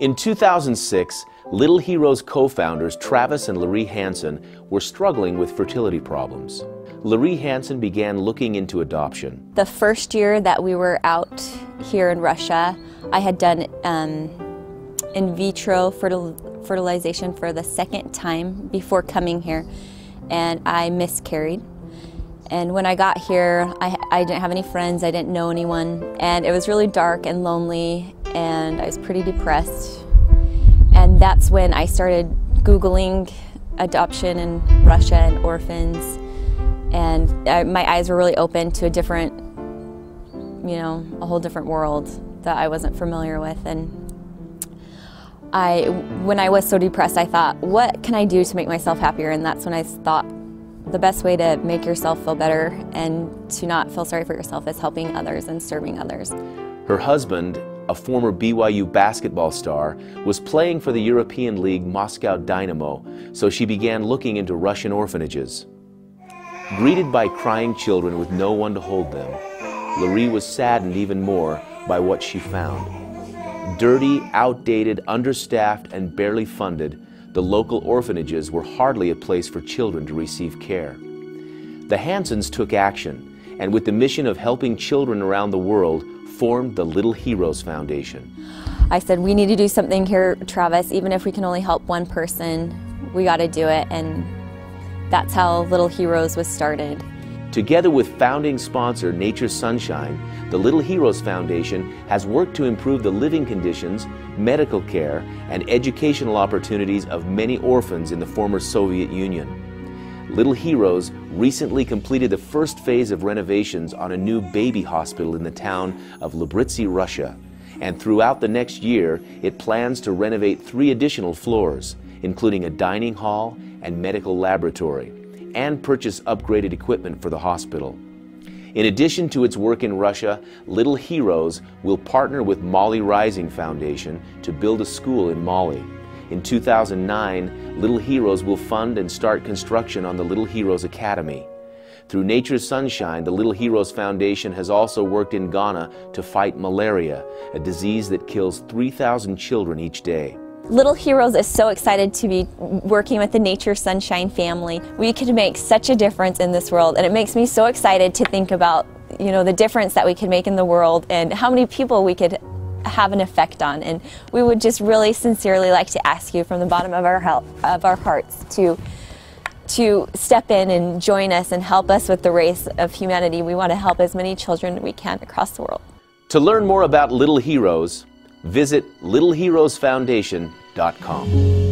In 2006, Little Heroes co-founders Travis and Laree Hansen were struggling with fertility problems. Laree Hansen began looking into adoption. The first year that we were out here in Russia, I had done um, in vitro fertil fertilization for the second time before coming here, and I miscarried. And when I got here, I, I didn't have any friends, I didn't know anyone, and it was really dark and lonely, and I was pretty depressed. And that's when I started Googling adoption in Russia and orphans and I, my eyes were really open to a different, you know, a whole different world that I wasn't familiar with. And I, when I was so depressed, I thought, what can I do to make myself happier? And that's when I thought the best way to make yourself feel better and to not feel sorry for yourself is helping others and serving others. Her husband, a former BYU basketball star, was playing for the European League Moscow Dynamo, so she began looking into Russian orphanages. Greeted by crying children with no one to hold them, Laree was saddened even more by what she found. Dirty, outdated, understaffed, and barely funded, the local orphanages were hardly a place for children to receive care. The Hansens took action, and with the mission of helping children around the world, formed the Little Heroes Foundation. I said, we need to do something here, Travis, even if we can only help one person, we got to do it. And that's how Little Heroes was started. Together with founding sponsor Nature's Sunshine, the Little Heroes Foundation has worked to improve the living conditions, medical care, and educational opportunities of many orphans in the former Soviet Union. Little Heroes recently completed the first phase of renovations on a new baby hospital in the town of Lyubertsy, Russia. And throughout the next year, it plans to renovate three additional floors, including a dining hall and medical laboratory, and purchase upgraded equipment for the hospital. In addition to its work in Russia, Little Heroes will partner with Mali Rising Foundation to build a school in Mali. In 2009, Little Heroes will fund and start construction on the Little Heroes Academy. Through Nature's Sunshine, the Little Heroes Foundation has also worked in Ghana to fight malaria, a disease that kills 3,000 children each day. Little Heroes is so excited to be working with the Nature Sunshine family. We could make such a difference in this world and it makes me so excited to think about you know the difference that we could make in the world and how many people we could have an effect on and we would just really sincerely like to ask you from the bottom of our help, of our hearts to to step in and join us and help us with the race of humanity. We want to help as many children we can across the world. To learn more about Little Heroes, visit littleheroesfoundation.com.